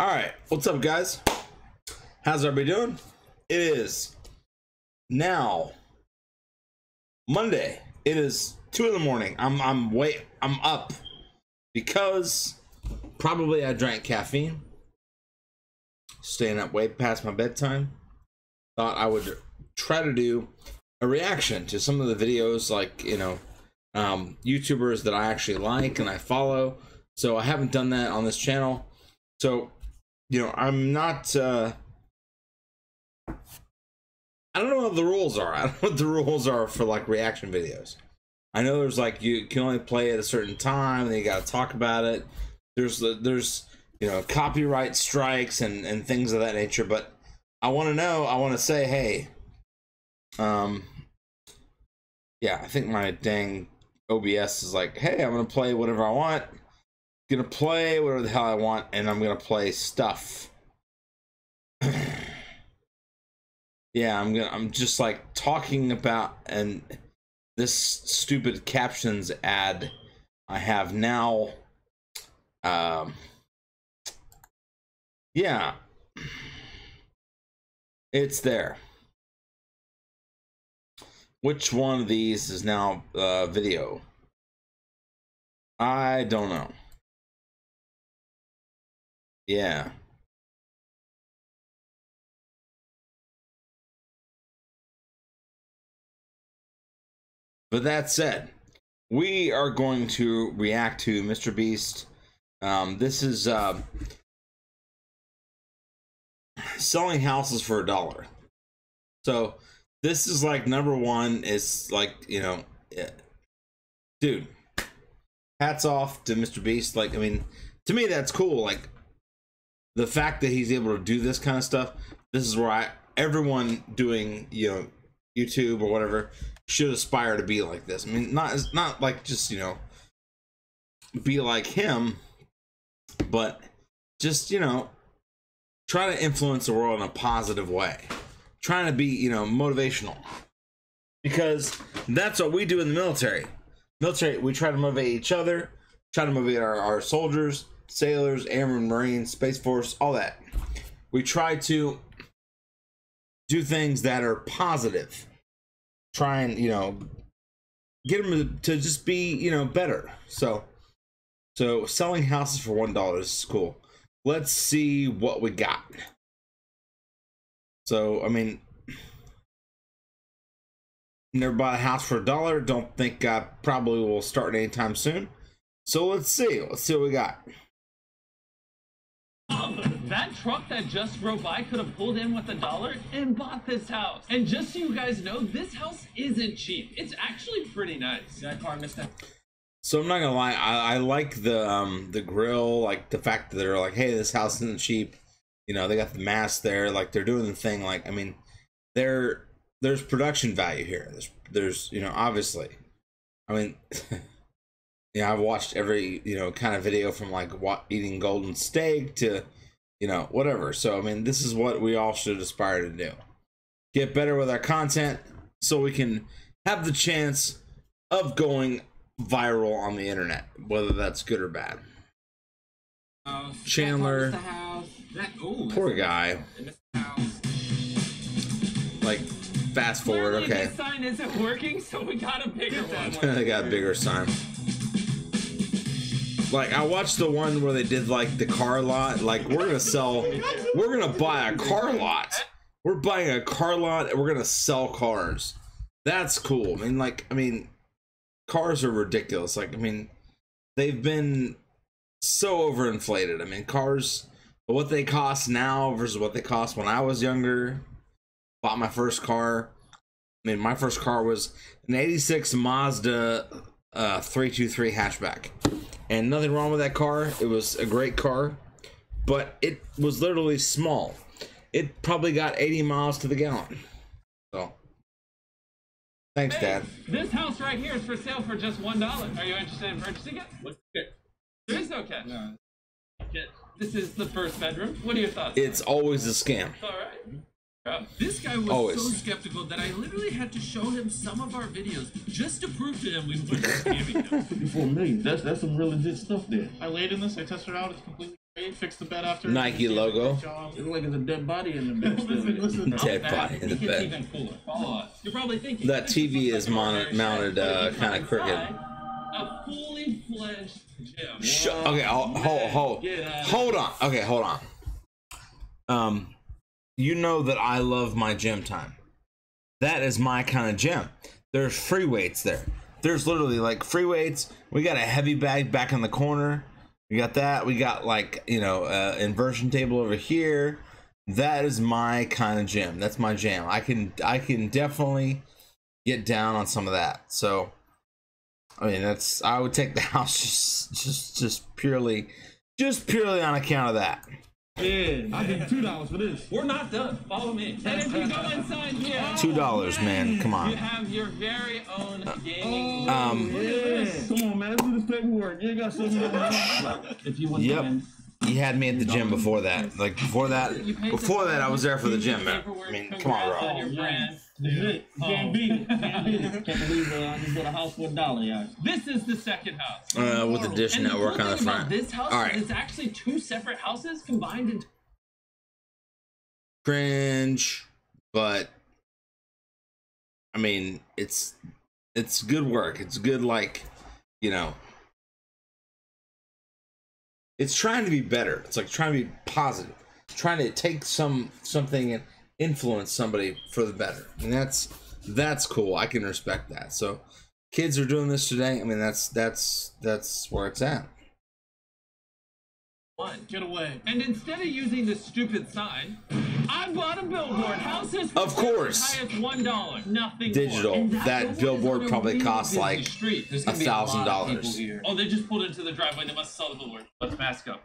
All right, what's up, guys? How's everybody doing? It is now Monday. It is two in the morning. I'm I'm wait I'm up because probably I drank caffeine. Staying up way past my bedtime. Thought I would try to do a reaction to some of the videos, like you know, um, YouTubers that I actually like and I follow. So I haven't done that on this channel. So you know, I'm not. Uh, I don't know what the rules are. I don't know what the rules are for like reaction videos. I know there's like you can only play at a certain time, and you got to talk about it. There's there's you know copyright strikes and and things of that nature. But I want to know. I want to say, hey, um, yeah, I think my dang OBS is like, hey, I'm gonna play whatever I want gonna play whatever the hell I want, and I'm gonna play stuff. yeah, I'm gonna. I'm just like talking about and this stupid captions ad I have now. Um. Yeah. It's there. Which one of these is now uh, video? I don't know. Yeah. But that said, we are going to react to Mr. Beast. Um, this is uh, selling houses for a dollar. So this is like number one. Is like you know, yeah. dude. Hats off to Mr. Beast. Like I mean, to me that's cool. Like the fact that he's able to do this kind of stuff, this is where I everyone doing you know YouTube or whatever should aspire to be like this. I mean, not not like just you know be like him, but just you know try to influence the world in a positive way, trying to be you know motivational, because that's what we do in the military. Military, we try to motivate each other, try to motivate our, our soldiers, sailors, airmen, marines, space force, all that. We try to do things that are positive. Try and you know get them to just be you know better. So so selling houses for one dollar is cool. Let's see what we got. So I mean, never bought a house for a dollar. Don't think I probably will start anytime soon. So let's see. Let's see what we got. That truck that just drove by could have pulled in with a dollar and bought this house. And just so you guys know, this house isn't cheap. It's actually pretty nice. That car missed So I'm not gonna lie, I, I like the um the grill, like the fact that they're like, hey, this house isn't cheap. You know, they got the mask there, like they're doing the thing. Like, I mean, there there's production value here. There's there's you know obviously, I mean. yeah, I've watched every you know kind of video from like what eating golden steak to you know, whatever. So, I mean, this is what we all should aspire to do get better with our content so we can have the chance of going viral on the internet, whether that's good or bad. Uh, Chandler, that, ooh, poor guy. Like, fast forward, Clearly okay. This sign isn't working, so we got a bigger one. they got a bigger sign. Like I watched the one where they did like the car lot. Like we're gonna sell, we're gonna buy a car lot. We're buying a car lot and we're gonna sell cars. That's cool. I mean, like I mean, cars are ridiculous. Like I mean, they've been so overinflated. I mean, cars, what they cost now versus what they cost when I was younger. Bought my first car. I mean, my first car was an '86 Mazda uh, 323 hatchback and nothing wrong with that car. It was a great car, but it was literally small. It probably got 80 miles to the gallon. So, thanks, hey, Dad. This house right here is for sale for just one dollar. Are you interested in purchasing it? What's it? There is no catch. No. This is the first bedroom. What are your thoughts? It's always a scam. All right. This guy was Always. so skeptical that I literally had to show him some of our videos just to prove to him we weren't scamming him. Fifty-four million. That's that's some really legit stuff there. I laid in this. I tested it out. It's completely Hey, fix the bed after. Nike logo. Good job. It's like it's a dead body in the bed. still. Listen, listen. Dead Bad. body in the It bed. even cooler. Follow us. You're probably thinking That TV is like a mon- ordinary mounted, uh, but if you kinda crooked. A fully fledged gym. Sh- okay, hold, hold, hold, Get out of hold on. Okay, hold on. Um, you know that I love my gym time. That is my kind of gym. There's free weights there. There's literally like free weights. We got a heavy bag back in the corner. We got that. We got like you know uh, inversion table over here. That is my kind of gym. That's my jam. I can I can definitely get down on some of that. So I mean, that's I would take the house just just just purely just purely on account of that. Yeah, I give two dollars for this. We're not done. Follow me. And if you go inside here, Two dollars, man. Come you on. have your very own gaming. Um, Yeah, come on, man. Let's do this paperwork. You ain't got something. if you want Yep. to You had me at the gym before that. Like before that, before that, I was there for the gym. Man. I mean, come on, Congrats bro. On your brand. You can't beat it. Can't beat it. Can't believe uh, I just got a house for a dollar, y'all. This is the second house. Uh, with the Dish and the Network cool on the thing front. This house All right. is it's actually two separate houses combined into Cringe, but I mean, it's it's good work. It's good, like you know. It's trying to be better. It's like trying to be positive, trying to take some something and influence somebody for the better, and that's that's cool. I can respect that. So, kids are doing this today. I mean, that's that's that's where it's at. one. Get away. And instead of using the stupid sign, I bought a billboard. Houses for Of course. high as one dollar. Nothing Digital. More. And That billboard is on a probably costs like a gonna be lot of thousand dollars. Oh, they just pulled into the driveway. They must sell the billboard. Let's mask up.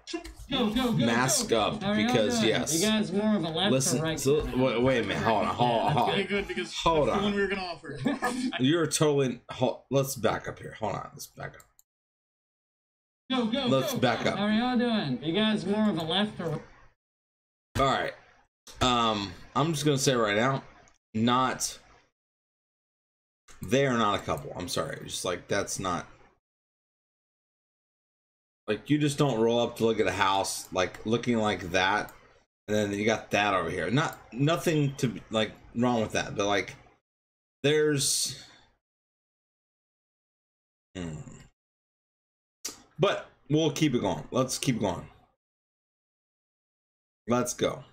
Go, go, go. Mask go. up How are y'all because doing? yes. You guys more of a left or Listen, right? so, wait, wait a minute. Hold on, hold on, hold Okay, on. good because Hold that's on. the one we were gonna offer. You're totally. Hold, let's back up here. Hold on. Let's back up. Go, go, Let's go, back up. How are y'all doing? You guys more of a left or All right. Um, I'm just gonna say right now, not. They are not a couple. I'm sorry. Just like that's not. Like you just don't roll up to look at a house like looking like that, and then you got that over here. Not nothing to like wrong with that, but like there's. Hmm. But we'll keep it going. Let's keep going. Let's go.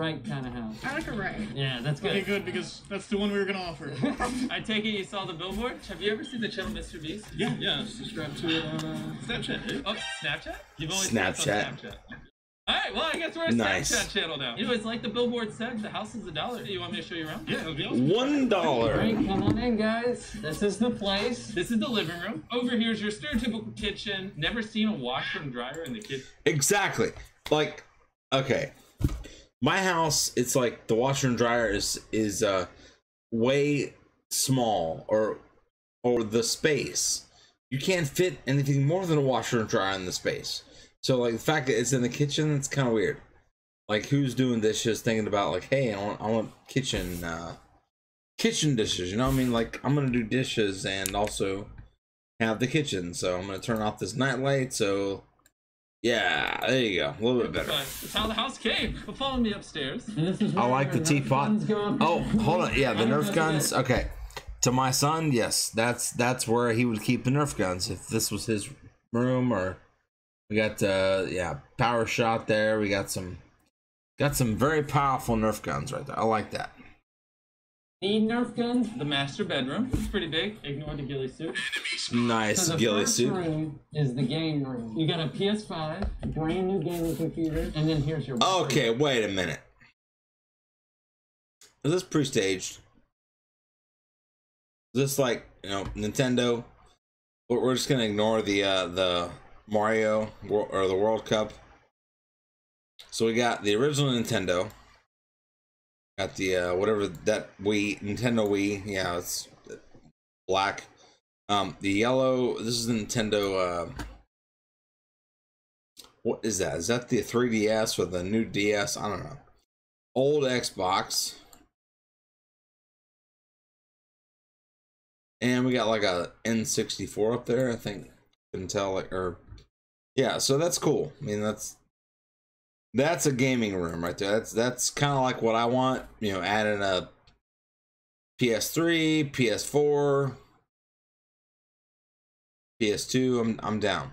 Right kind of house? I like a right. Yeah, that's okay, good. good because that's the one we were gonna offer. I take it you saw the billboard. Have you ever seen the channel Mr. Beast? Yeah. Yeah. Subscribe to it on uh, Snapchat. Oh, Snapchat? You've only seen Snapchat. Snapchat. All right, well, I guess we're a Nice. Snapchat channel now. You know, it's like the billboard said, the house is a dollar. You want me to show you around? Yeah, that'd be awesome. One dollar. Right, come on in, guys. This is the place. This is the living room. Over here is your stereotypical kitchen. Never seen a washer and dryer in the kitchen. Exactly. Like, okay. My house, it's like the washer and dryer is is uh way small or or the space. You can't fit anything more than a washer and dryer in the space. So like the fact that it's in the kitchen, it's kind of weird. Like who's doing dishes thinking about like, hey, I want I want kitchen uh kitchen dishes, you know what I mean? Like I'm gonna do dishes and also have the kitchen. So I'm gonna turn off this night light so yeah, there you go. A little bit better. That's how the house came. But follow me upstairs. And this is I like the teapot. guns go up. Oh, hold on. Yeah, the Nerf guns. Okay. To my son, yes, that's that's where he would keep the Nerf guns if this was his room or we got uh yeah, power shot there. We got some got some very powerful Nerf guns right there. I like that. Need Nerf guns? The master bedroom. It's pretty big. Ignore the ghillie suit. Nice So the ghillie first suit. room is the game room. You got a PS5, brand new gaming computer, and then here's your. Okay, wait a minute. Is this pre-staged? Is this like you know Nintendo? We're we're just gonna ignore the uh, the Mario or the World Cup. So we got the original Nintendo. At the uh, whatever that Wii Nintendo Wii. Yeah, it's black. Um, the yellow. This is Nintendo. Uh, what is that? Is that the 3DS or the new DS? I don't know. Old Xbox. And we got like a N64 up there, I think. Can tell, like, or yeah, so that's cool. I mean, that's that's a gaming room right there. That's that's kind of like what I want. You know, adding a PS3, PS4, PS2. I'm I'm down.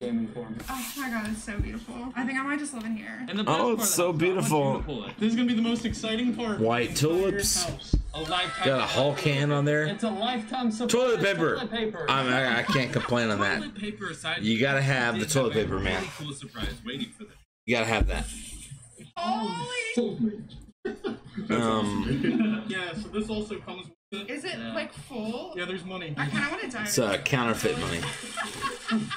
Gaming for. Oh my god, it's so beautiful. I think I might just live in here. And the oh, best Oh, it's of so that is I want you beautiful. to pull it. This is gonna be the most exciting part. White of the tulips. House. A lifetime Got a Hulk hand on there. It's a lifetime supply. Toilet paper. Toilet paper. I'm, I, I can't complain on that. Paper aside, You gotta have the toilet a paper, man. Really cool surprise waiting for them. You gotta have that. Holy! Um, Yeah, so this also comes with it. Is it Yeah. like full? Yeah, there's money. I kind of want to die. it's uh, counterfeit money.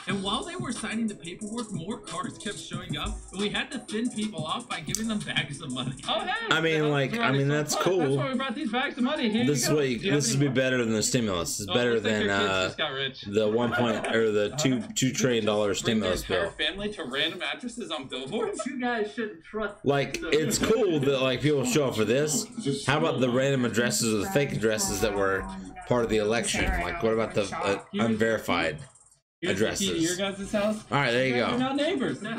And while they were signing the paperwork, more cards kept showing up, and we had to thin people off by giving them bags of money. Oh, hey! I mean, like, I mean, that's Look, cool. That's why we brought these bags of money. Here This is you go. what you, Do you have this would be better than the stimulus. It's Oh, better looks like than uh, just got rich. the one point or the two two trillion dollar Bring their stimulus entire bill. family to random addresses on billboards. You guys shouldn't trust. Like, it's cool that like people show up for this. How about the random addresses or the fake addresses that were part of the election? Like, what about the uh, unverified? Here's the key to Addresses. your guys' house. All right, there you We're go. now neighbors.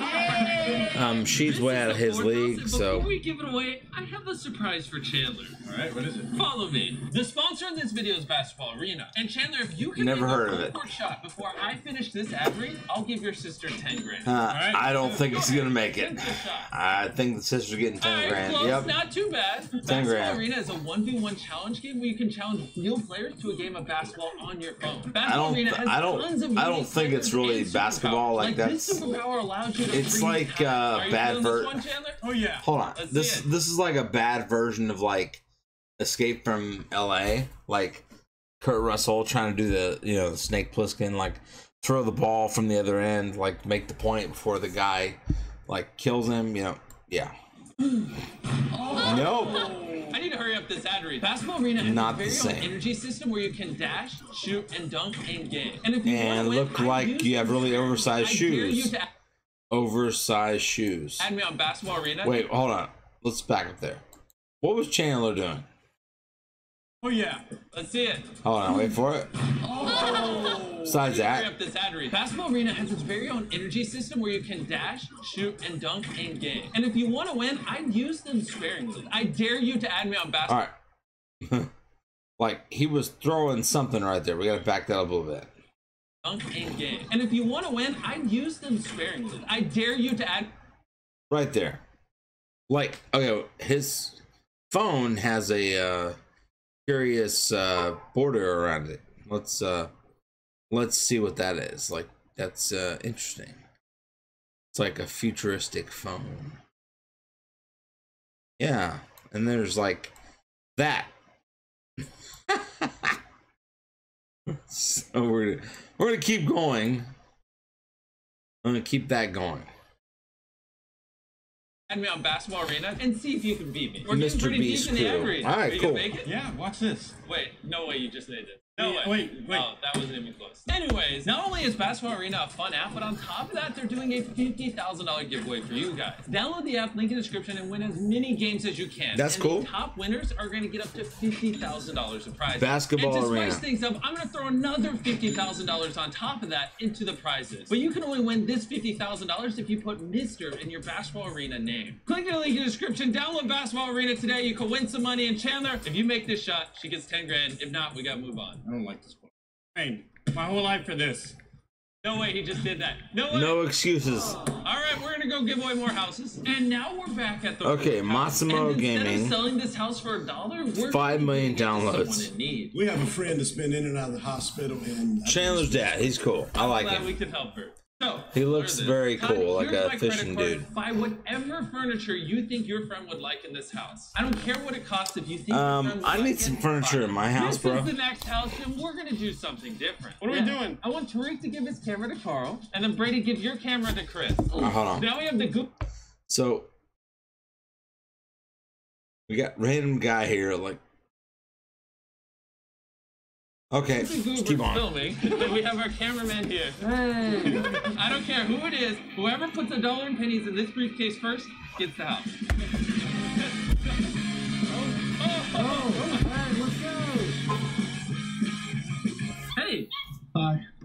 Um, she's way out of his league, so Before we give it away, I have a surprise for Chandler. All right, what is it? Follow me. The sponsor of this video is Basketball Arena. And Chandler, if you can Never make heard a of it. shot before I finish this ad read, I'll give your sister 10 grand. uh, Alright? I don't think Go it's gonna make it. Finish the shot. I think the sister's getting ten Alright, grand. close, Yep. not too bad. Basketball grand. Arena is a 1v1 challenge game where you can challenge real players to a game of basketball on your phone. I Basketball don't. Arena has I don't. tons of I don't unique think it's really basketball. superpowers. Like this that's. superpower allows you to It's freeze like, time. uh, bad feeling ver- this one, Chandler? Oh yeah. Hold on. Let's This this is like a bad version of like Escape from L.A. Like Kurt Russell trying to do the you know the Snake Plissken like throw the ball from the other end like make the point before the guy like kills him. You know. Yeah. Nope. To hurry up this ad read. Basketball Arena has Not a very the same. energy system where you can dash, shoot, and dunk in game. And if you And win, look I like you have really oversized I shoes. Oversized shoes. add me on Basketball Arena. Wait, hold on. Let's back up there. What was Chandler doing? Oh yeah. Let's see it. Hold on, wait for it. Oh. Besides that. Basketball Arena has its very own energy system where you can dash, shoot, and dunk in game. And if you want to win, I'd use them sparingly. I dare you to add me on Basketball. right. like he was throwing something right there. We got to back that up a little bit. Dunk in game. And if you want to win, I'd use them sparingly. I dare you to add. Right there. Like okay, his phone has a uh, curious uh, border around it. Let's uh, let's see what that is. Like that's uh, interesting. It's like a futuristic phone. Yeah, and there's like that. so we're gonna, we're gonna keep going. I'm gonna keep that going. Add me on Basketball Arena and see if you can beat me. We're Mr. getting pretty Beast deep in the ad crew. All right, Are you cool. gonna make it? Yeah. Watch this. Wait, no way you just made it. No Yeah, way. wait, wait. Oh, that wasn't even close. Anyways, not only is Basketball Arena a fun app, but on top of that, they're doing a $50,000 giveaway for you guys. Download the app, link in the description, and win as many games as you can. That's and cool. The top winners are going to get up to $50,000 in prizes. Basketball and to Arena. spice things up, I'm going to throw another $50,000 on top of that into the prizes. But you can only win this $50,000 if you put Mr. in your Basketball Arena name. Click the link in the description, download Basketball Arena today. You can win some money. And Chandler, if you make this shot, she gets 10 grand. If not, we got to move on. I don't like this one. Trained my whole life for this. No way he just did that. No way. No excuses. Oh, all right, we're gonna go give away more houses, and now we're back at the Okay, Root House. Massimo and Gaming. Of selling this house for a dollar. We're Five gonna million give it to downloads. someone in need. We have a friend that's been in and out of the hospital, and uh, Chandler's dad, he's cool. I like Glad we him. could help her. So He looks very it. Cool, like a fishing dude. Buy whatever furniture you think your friend would like in this house. I don't care what it costs. If you think Um, your would I need it, some furniture in my house, this bro. is the next house, and we're gonna do something different. What are we doing? I want Tariq to give his camera to Carl, and then Brady give your camera to Chris. Oh, hold on. Now we have the goop. So we got random guy here, like Okay, This keep on. filming. we have our cameraman here. Hey. I don't care who it is. Whoever puts a dollar and pennies in this briefcase first gets the house.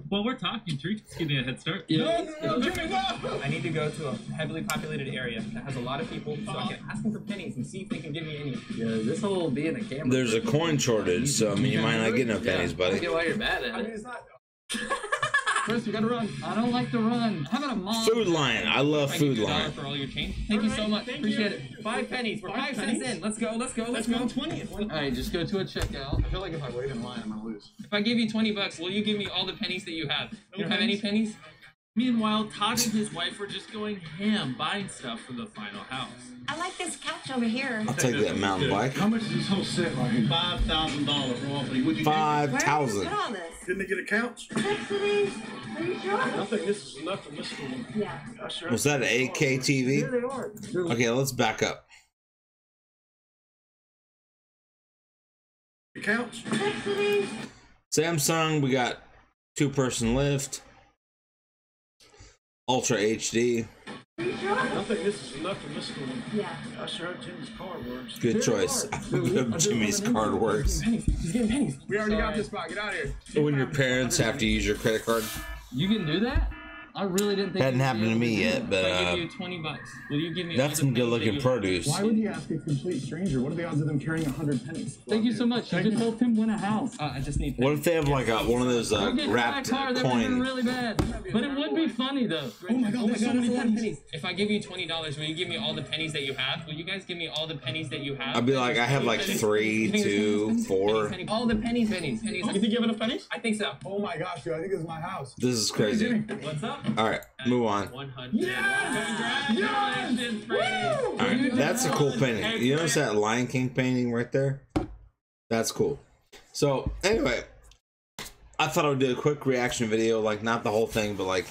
Hi. Well, we're talking. Should we just give me a head start? Yeah. I need to go to a heavily populated area that has a lot of people so I can ask them for pennies and see if they can give me any. Yeah, this whole being in a camera. There's a coin shortage, so I mean, you might not get no pennies, I buddy. get why you're mad at it. it's not. First, we gotta run. I don't like to run. How about a mom? Food Lion. I love I Food you a dollar Lion. for all your change. Thank you so much. Appreciate you. it. Five pennies. We're Five five cents pennies? in. Let's go. Let's go. Let's Let's go go. 20. All right, just go to a checkout. I feel like if I wait in line, I'm gonna lose. If I give you 20 bucks, will you give me all the pennies that you have? You don't have any pennies? Meanwhile, Todd and his wife were just going ham buying stuff for the final house. I like this couch over here. I'll take that mountain bike. How much is this whole set right here? Five thousand dollars roughly. Would you Five Where did you thousand. put all this? Didn't they get a couch? Subsidies? Are you sure? I think this is enough for this one. Yeah. Sure. Was that an 8K TV? Here they are. Okay, let's back up. The couch? Subsidies? Samsung, we got two person lift, Ultra HD. Are you sure? I think this is enough for this one. Yeah. I sure hope Jimmy's car works. Good choice. I hope Jimmy's card works. He's getting pennies. We already got this spot. Get out of here. When your parents have to use your credit card. You can do that? I really didn't think. Hadn't happened to me yet, but If I uh, give you 20 bucks, will you give me that's some good-looking produce. Why would you ask a complete stranger? What are the odds of them carrying a hundred pennies? Thank you so much. You just helped him win a house. Uh, I just need. What if they have like a, one of those uh, wrapped that car. That would have been coin? really bad. But it would be funny though. Oh my god! There's so many pennies. have? If I give you $20, will you give me all the pennies that you have? Will you guys give me all the pennies that you have? I'd be like, I have like three, two, four. All the pennies, pennies, pennies. You think you have enough pennies? I think so. Oh my gosh, dude! I think this is my house. This is crazy. What's up? All right, move on. 100. Congratulations, Brady. All right, that's a cool painting. You notice that Lion King painting right there? That's cool. So anyway, I thought I would do a quick reaction video, like not the whole thing, but like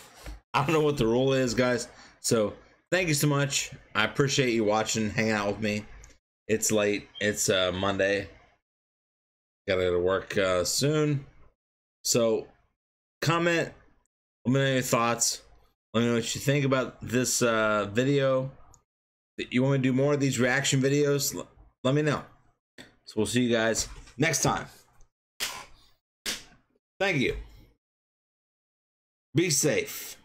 I don't know what the rule is, guys. So thank you so much. I appreciate you watching, hanging out with me. It's late. It's uh, Monday. Gotta go to work uh, soon. So comment. Let me know your thoughts. Let me know what you think about this uh, video. You want me to do more of these reaction videos? Let me know. So we'll see you guys next time. Thank you. Be safe.